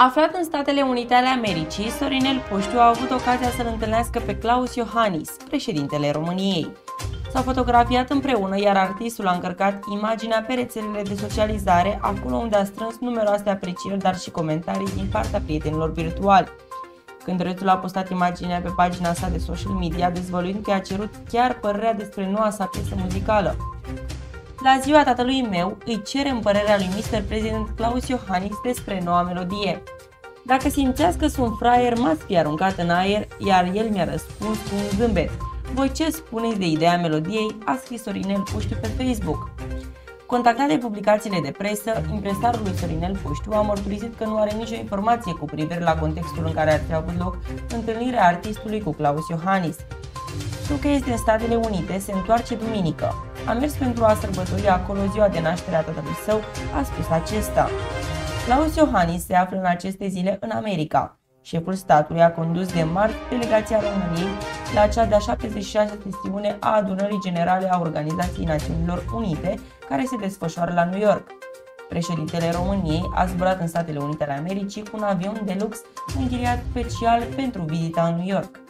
Aflat în Statele Unite ale Americii, Sorinel Puștiu a avut ocazia să-l întâlnească pe Claus Iohannis, președintele României. S-au fotografiat împreună, iar artistul a încărcat imaginea pe rețelele de socializare, acolo unde a strâns numeroase aprecieri, dar și comentarii din partea prietenilor virtuali. Cântărețul a postat imaginea pe pagina sa de social media, dezvăluind că a cerut chiar părerea despre noua sa piesă muzicală. La ziua tatălui meu îi cerem părerea lui Mr. President Claus Iohannis despre noua melodie. Dacă simțeați că sunt fraier, m-ați fi aruncat în aer, iar el mi-a răspuns cu un zâmbet. Voi ce spuneți de ideea melodiei? A scris Sorinel Puștiu pe Facebook. Contactat de publicațiile de presă, impresarul lui Sorinel Puștiu a mărturisit că nu are nicio informație cu privire la contextul în care ar fi avut loc întâlnirea artistului cu Claus Iohannis. Știu că este în Statele Unite, se întoarce duminică. A mers pentru a sărbători acolo ziua de naștere a tatălui său, a spus acesta. Claus Iohannis se află în aceste zile în America. Șeful statului a condus de marți delegația României la cea de-a 76 sesiune a adunării generale a Organizației Națiunilor Unite, care se desfășoară la New York. Președintele României a zburat în Statele Unite ale Americii cu un avion de lux închiriat special pentru vizita în New York.